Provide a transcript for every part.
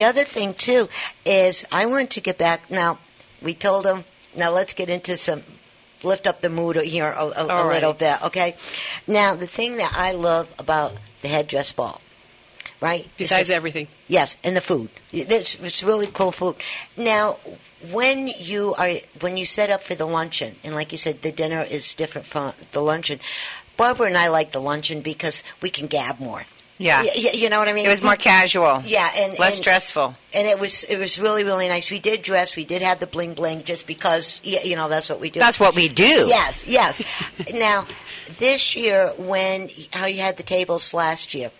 The other thing too is I want to get back. Now we told them. Now let's get into some lift up the mood here a, a, a little bit. Okay. Now the thing that I love about the headdress ball, right? Besides everything. Yes, and the food. It's, it's really cool food. Now, when you are when you set up for the luncheon, and like you said, the dinner is different from the luncheon. Barbara and I like the luncheon because we can gab more. Yeah. Y- you know what I mean. It was more casual. Yeah, and less and- stressful. and it was it was really really nice. We did dress, we did have the bling bling, just because you know that's what we do. That's what we do. Yes, yes. now, this year, when how you had the tables last year,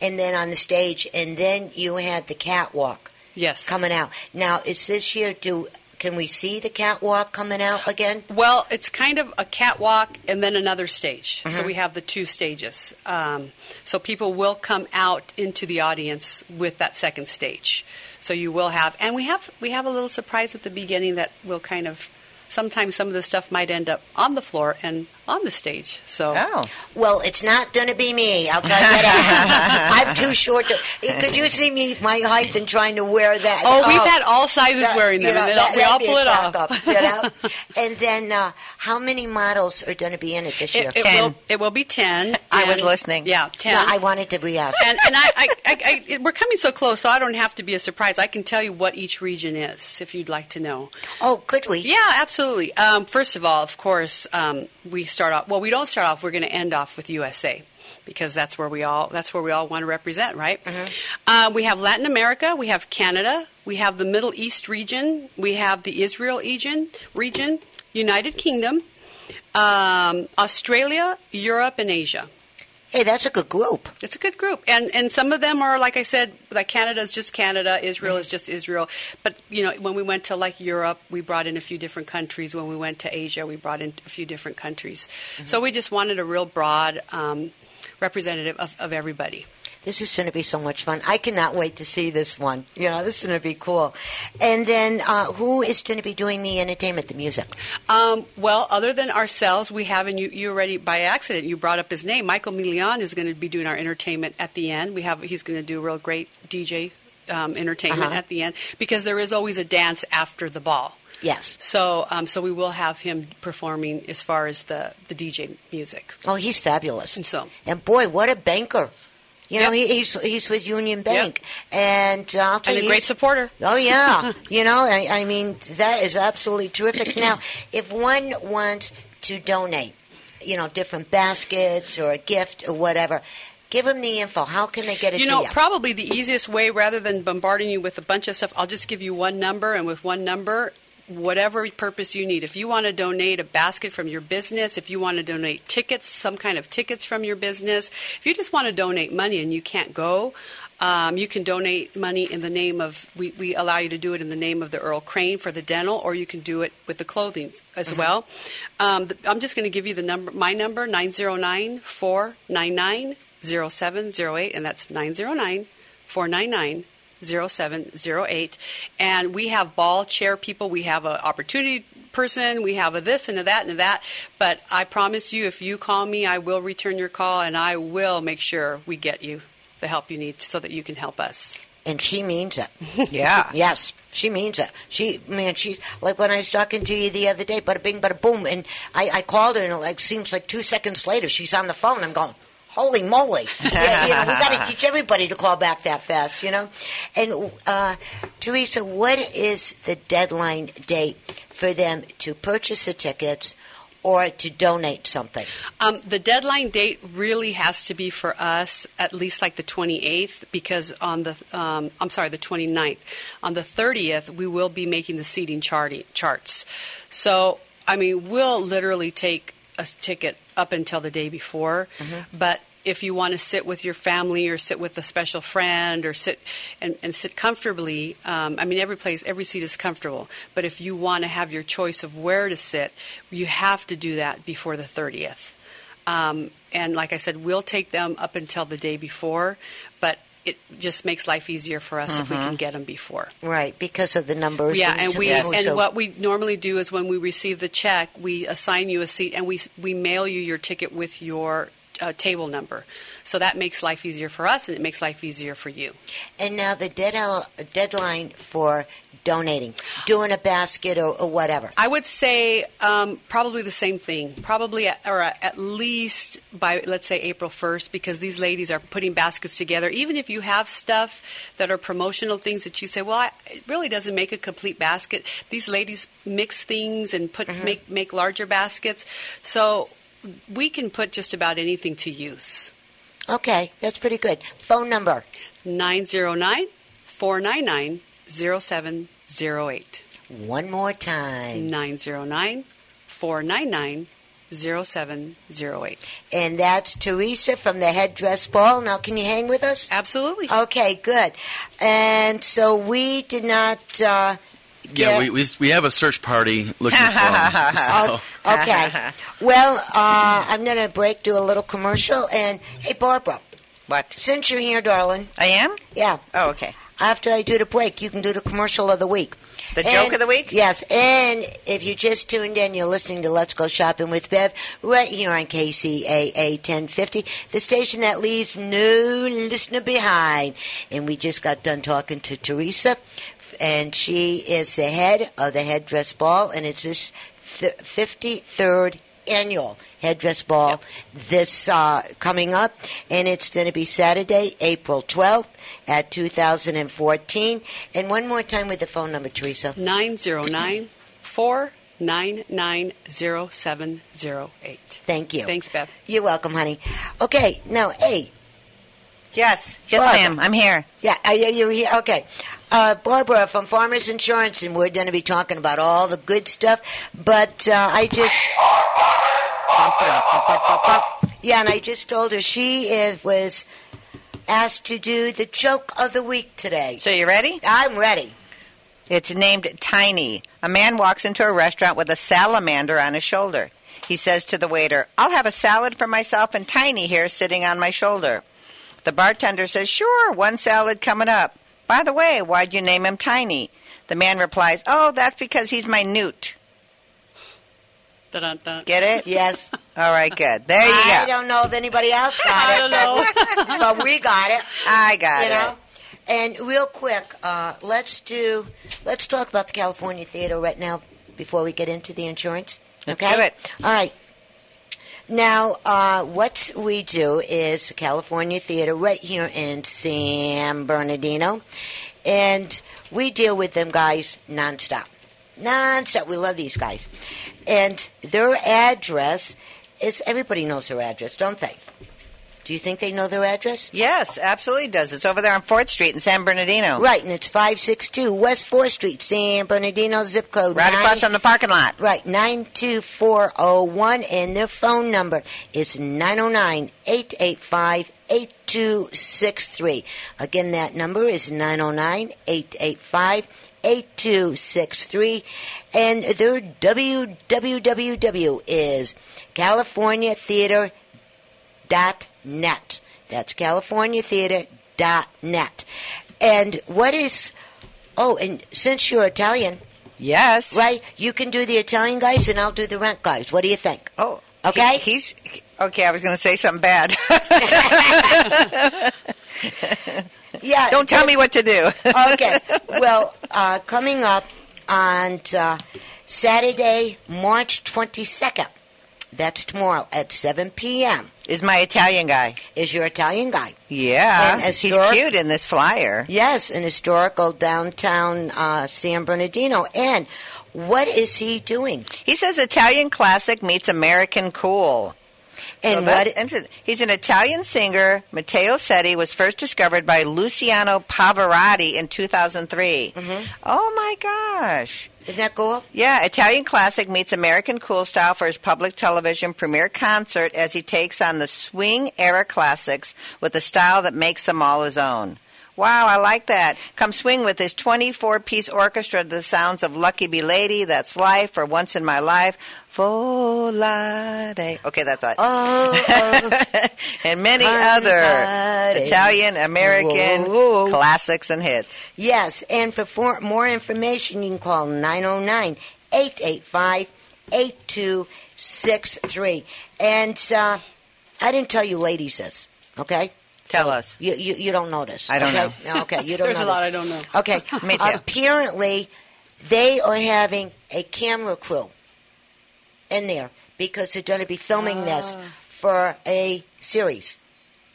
and then on the stage, and then you had the catwalk Yes. coming out. Now, is this year? Do can we see the catwalk coming out again? Well, it's kind of a catwalk and then another stage. Mm-hmm. So we have the two stages. Um, so people will come out into the audience with that second stage. So you will have, and we have we have a little surprise at the beginning that will kind of. Sometimes some of the stuff might end up on the floor and on the stage. So Oh. Well, it's not going to be me. I'll tell you that. I'm too short. To, could you see me my height and trying to wear that? Oh, we've had all sizes that- wearing you them, know, and that- we all pull it off. crack-up, you know? and then, uh, how many models are going to be in it this year? it, it Ten. will it will be ten. I was listening. Yeah, ten. No, I wanted to re-ask. and and I, I, I, I, it- we're coming so close, so I don't have to be a surprise. I can tell you what each region is, if you'd like to know. oh, could we? Yeah, absolutely. Um, first of all, of course, um, we start off. Well, we don't start off. We're going to end off with USA because that's where we all that's where we all want to represent, right? Uh, we have Latin America, we have Canada, we have the Middle East region, we have the Israel region, region, United Kingdom, um, Australia, Europe, and Asia. Hey, that's a good group. It's a good group, and and some of them are like I said, like Canada is just Canada, Israel is just Israel. But you know, when we went to like Europe, we brought in a few different countries. When we went to Asia, we brought in a few different countries. So we just wanted a real broad um, representative of, of everybody. This is going to be so much fun. I cannot wait to see this one. You know, this is going to be cool. And then, uh, who is going to be doing the entertainment, the music? Um, well, other than ourselves, we have, and you, you already by accident you brought up his name. Michael Milian is going to be doing our entertainment at the end. We have he's going to do a real great DJ um, entertainment Uh-huh. at the end because there is always a dance after the ball. Yes. So, um, so we will have him performing as far as the, the DJ music. Oh, he's fabulous. And so- and boy, what a banker! You know, Yep. he, he's he's with Union Bank, and uh, I'll tell And a great supporter. Oh yeah, you know, I, I mean that is absolutely terrific. Now, if one wants to donate, you know, different baskets or a gift or whatever, give them the info. How can they get it You to know, you? probably the easiest way, rather than bombarding you with a bunch of stuff, I'll just give you one number, and with one number, whatever purpose you need. If you want to donate a basket from your business, if you want to donate tickets, some kind of tickets from your business, if you just want to donate money and you can't go, um, you can donate money in the name of, we, we allow you to do it in the name of the Earl Crane for the dental, or you can do it with the clothing as well. Um, the, I'm just going to give you the number, my number, 909 499 0708, and that's 909 499 0708. And we have ball chair people, we have an opportunity person, we have a this and a that and a that. But I promise you, if you call me, I will return your call and I will make sure we get you the help you need so that you can help us. and she means it. Yeah. Yes, she means it. She, man, she's like when I was talking to you the other day, bada bing, bada boom, and I, I called her, and it like seems like two seconds later she's on the phone. I'm going, holy moly! yeah, you know, we got to teach everybody to call back that fast, you know. And uh, Teresa, what is the deadline date for them to purchase the tickets or to donate something? Um, the deadline date really has to be for us at least like the 28th because on the um, I'm sorry the 29th on the 30th we will be making the seating charting, charts. So I mean we'll literally take a ticket up until the day before, but if you want to sit with your family or sit with a special friend or sit and, and sit comfortably, um, I mean, every place, every seat is comfortable. But if you want to have your choice of where to sit, you have to do that before the 30th. Um, and like I said, we'll take them up until the day before, but it just makes life easier for us if we can mm-hmm. get them before. Right, because of the numbers. Yeah, and so we people- and so- what we normally do is when we receive the check, we assign you a seat and we we mail you your ticket with your uh, table number. So that makes life easier for us, and it makes life easier for you. And now the dead- deadline for donating, doing a basket or, or whatever. I would say um, probably the same thing. Probably, at, or at least by let's say April first, because these ladies are putting baskets together. Even if you have stuff that are promotional things that you say, well, I, it really doesn't make a complete basket. These ladies mix things and put Mm-hmm. make make larger baskets, so we can put just about anything to use. Okay, that's pretty good. Phone number 909 499 0708. one more time. 909 499 0708. And that's Teresa from the Headdress Ball. Now, can you hang with us? Absolutely. Okay, good. And so we did not. Uh, Yeah, get- we, we we have a search party looking for them. So. Oh, okay. well, uh, I'm going to break, do a little commercial. And hey, Barbara, What? since you're here, darling, I am? yeah, Oh, okay. after I do the break, you can do the commercial of the week. The joke of the week? Yes, and if you just tuned in, you're listening to Let's Go Shopping with Bev right here on KCAA 1050, the station that leaves no listener behind. And we just got done talking to Teresa, and she is the head of the Headdress Ball, and it's this th- 53rd annual Headdress Ball this uh, coming up, and it's going to be Saturday, April 12th at 2014. And one more time with the phone number, Teresa. 909 499 0708. Thank you. Thanks, Beth. You're welcome, honey. Okay, now, hey, Yes. Yes, Barbara. ma'am. I'm here. yeah, are you you here? Okay. Uh, Barbara from Farmers Insurance, and we're going to be talking about all the good stuff, but uh, I just. Yeah, and I just told her she is, was asked to do the joke of the week today. So you ready? I'm ready. It's named Tiny. A man walks into a restaurant with a salamander on his shoulder. He says to the waiter, I'll have a salad for myself and Tiny here sitting on my shoulder. The bartender says, Sure, one salad coming up. By the way, why'd you name him Tiny? The man replies, Oh, that's because he's my newt. Dun-dun-dun. Get it? Yes. All right, good. There you I go. I don't know if anybody else got it. I don't know. but we got it. I got you it. know. And real quick, uh, let's do let's talk about the California Theater right now before we get into the insurance. Let's okay. do it. All right. Now, uh, what we do is the California Theater right here in San Bernardino, and we deal with them guys nonstop, nonstop. We love these guys, and their address is everybody knows their address, don't they? Do you think they know their address? Yes, absolutely does. It's over there on 4th Street in San Bernardino. Right, and it's 562 West 4th Street, San Bernardino, zip code. Right nine- across from the parking lot. Right, 92401, and their phone number is 909 885 8263. Again, that number is 909 885 8263. And their www is californiatheater.net. That's californiatheater.net. And what is. Oh, and since you're Italian, Yes. right? You can do the Italian guys, and I'll do the rent guys. What do you think? Oh, Okay. he- he's okay. I was going to say something bad. Yeah. Don't tell me what to do. okay. Well, uh, coming up on uh, Saturday, March 22nd, that's tomorrow at 7 p.m., Is my Italian guy? is your Italian guy. Yeah, And he's cute in this flyer. Yes, an historical downtown uh, San Bernardino. And what is he doing? He says Italian classic meets American cool. And So what? He's an Italian singer. Matteo Setti was first discovered by Luciano Pavarotti in 2003. Mm-hmm. Oh my gosh. Isn't that cool? Yeah, Italian classic meets American cool style for his public television premiere concert as he takes on the swing era classics with a style that makes them all his own. Wow, I like that. Come swing with his 24 piece orchestra to the sounds of Lucky Be Lady, That's Life, or Once in My Life, Volare. Okay, that's all. Oh, oh. and many other Italian, American Whoa. classics and hits. Yes, and for for more information, you can call 909 885 8263. And uh, I didn't tell you ladies this, okay? Tell us. You, you, you don't know this. I don't okay? know. Okay, you don't know. There's know a lot. I don't know. Okay. Me too. Apparently, they are having a camera crew in there because they're going to be filming this Ah. for a series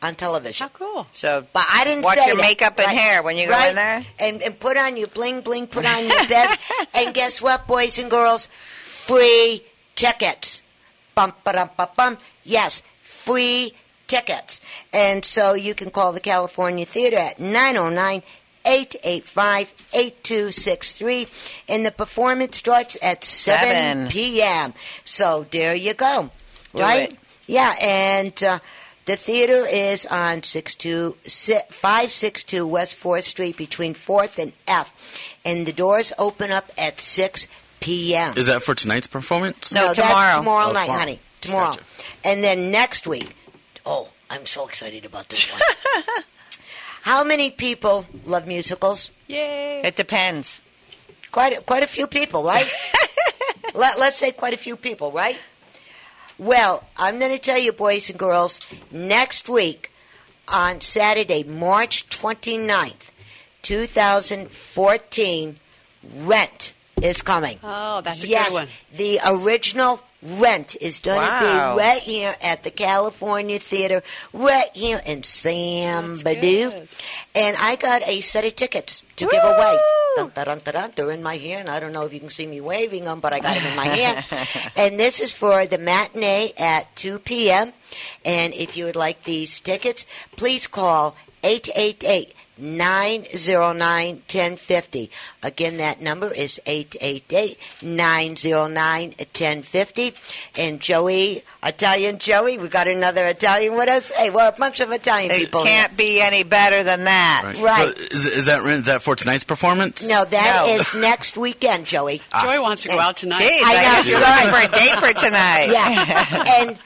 on television. How cool. So But I didn't Watch say your that. makeup and Right. hair when you go Right. in there. And, and put on your bling bling, put on your best. and guess what, boys and girls? Free tickets. Bum, ba-dum, ba-bum. Yes, free tickets. And so you can call the California Theater at 909 885 8263. And the performance starts at 7, Seven. p.m. So there you go. Do right? it. Yeah, and uh, the theater is on 62 562 West 4th Street between 4th and F. And the doors open up at 6 p.m. Is that for tonight's performance? No, that's tomorrow. tomorrow Oh, night, tomorrow. honey. Tomorrow. Gotcha. And then next week, oh, I'm so excited about this one. How many people love musicals? Yay. it depends. Quite a, quite a few people, right? Let, let's say quite a few people, right? Well, I'm going to tell you, boys and girls, next week on Saturday, March 29th, 2014, Rent is coming. Oh, that's a yes, good one. the original Rent is going to Wow. be right here at the California Theater, right here in That's Badu. And I got a set of tickets to give away. Dun, dun, dun. They're in my hand. I don't know if you can see me waving them, but I got them in my hand. and this is for the matinee at 2 p.m. And if you would like these tickets, please call 888 909 1050. Again, that number is 888 909 1050. And Joey, Italian Joey, we got another Italian with us. Hey, we're a bunch of Italian It people. here. can't be any better than that. Right. Right. So is, is that is that for tonight's performance? No, that No. is next weekend, Joey. Ah. Joey wants to go out tonight. Jeez, I I, know. guess you're looking for a date for tonight. Yeah. and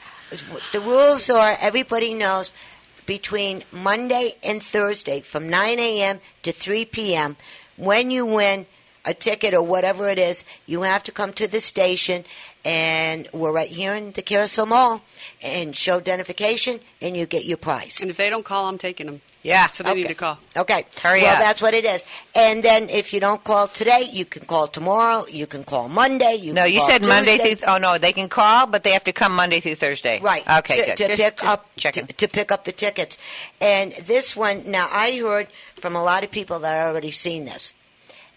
the rules are everybody knows between Monday and Thursday from 9 a.m. to 3 p.m. When you win a ticket or whatever it is, you have to come to the station, and we're right here in the Carousel Mall, and show identification, and you get your prize. And if they don't call, I'm taking them. Yeah. So they need to call. Okay. Hurry well, up. that's what it is. And then if you don't call today, you can call tomorrow. You can call Monday. You No, can you call said Monday Tuesday. through. Oh no, they can call, but they have to come Monday through Thursday. Right. Okay. To, good. to Just- pick just up to, checking. to pick up the tickets, and this one now I heard from a lot of people that have already seen this,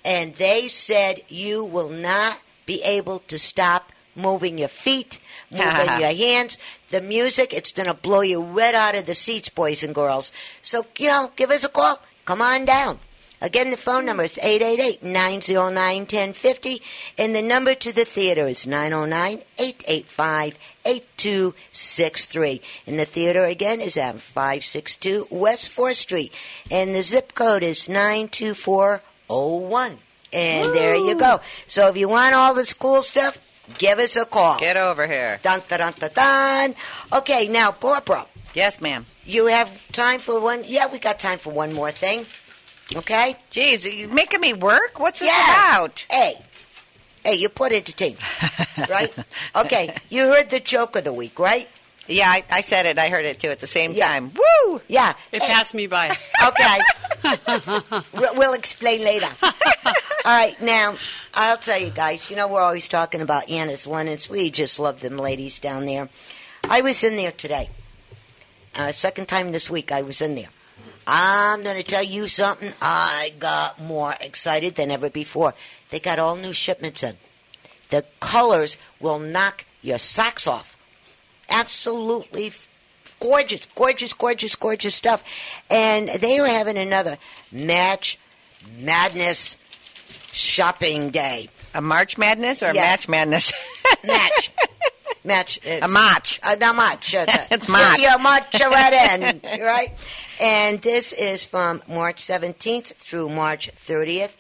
and they said you will not be able to stop moving your feet, moving your hands. The music, it's going to blow you right out of the seats, boys and girls. So, you know, give us a call. Come on down. Again, the phone number is 888-909-1050, and the number to the theater is 909-885-8263. And the theater, again, is at 562 West 4th Street, and the zip code is 92401. And there you go. So if you want all this cool stuff, give us a call. Get over here. Dun, dun, dun, dun, dun. Okay, now, Barbara, Yes, ma'am. you have time for one? Yeah, we got time for one more thing. Okay? Jeez, are you making me work? What's this Yes. about? Hey, hey, you put it to entertainment, right? Okay, you heard the joke of the week, right? Yeah, I, I said it. I heard it too at the same Yeah. time. Woo! Yeah. It Hey, passed me by. Okay. we'll, we'll explain later. All right, now, I'll tell you guys, you know, we're always talking about Anna's Linens. We just love them ladies down there. I was in there today. Uh, second time this week I was in there. I'm going to tell you something. I got more excited than ever before. They got all new shipments in. The colors will knock your socks off. Absolutely gorgeous, gorgeous, gorgeous, gorgeous stuff. And they were having another Match Madness shopping day. A March Madness or a Yes. Match Madness? Match. Match. a March. Uh, not much. Uh, It's March. You're much right in, right? And this is from March 17th through March 30th,